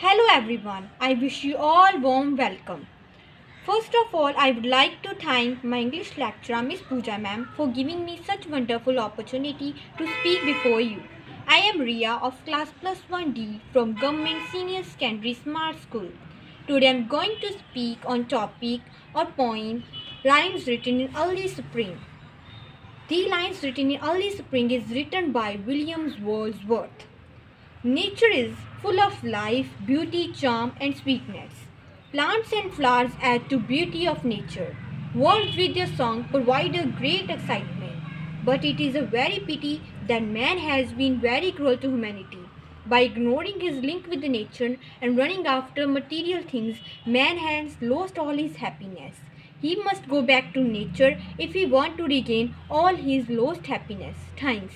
Hello everyone, I wish you all warm welcome. First of all, I would like to thank my English lecturer Miss Pooja ma'am for giving me such wonderful opportunity to speak before you. I am Ria of class plus 1D from Government Senior Secondary Smart School. Today I am going to speak on topic or poem Lines Written in Early Spring. The lines written in early spring is written by William Wordsworth. Nature is full of life, beauty, charm, and sweetness. Plants and flowers add to beauty of nature. Words with their song provide a great excitement. But it is a very pity that man has been very cruel to humanity. By ignoring his link with nature and running after material things, man has lost all his happiness. He must go back to nature if he want to regain all his lost happiness. Thanks.